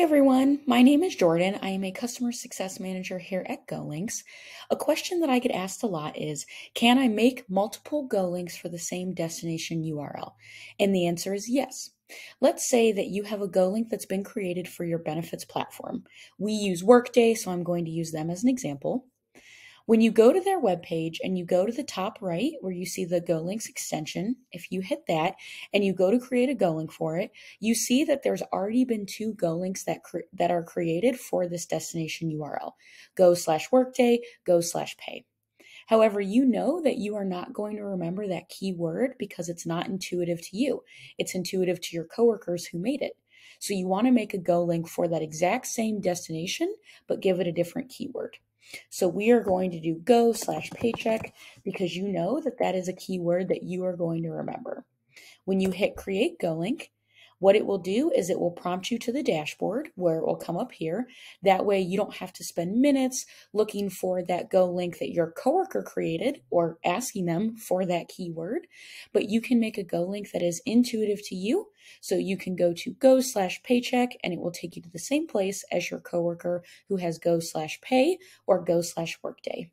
Everyone, my name is Jordan. I am a customer success manager here at GoLinks. A question that I get asked a lot is Can I make multiple GoLinks for the same destination URL? And the answer is yes. Let's say that you have a GoLink that's been created for your benefits platform. We use Workday, so I'm going to use them as an example. When you go to their webpage and you go to the top right where you see the GoLinks extension, if you hit that and you go to create a GoLink for it, you see that there's already been two GoLinks that that are created for this destination URL: go slash workday, go slash pay. However, you know that you are not going to remember that keyword because it's not intuitive to you. It's intuitive to your coworkers who made it. So you want to make a Go link for that exact same destination, but give it a different keyword. So we are going to do go slash paycheck because you know that that is a keyword that you are going to remember. When you hit create go link, what it will do is it will prompt you to the dashboard where it will come up here. That way you don't have to spend minutes looking for that Go link that your coworker created or asking them for that keyword, but you can make a Go link that is intuitive to you. So you can go to go slash paycheck and it will take you to the same place as your coworker who has go slash pay or go slash workday.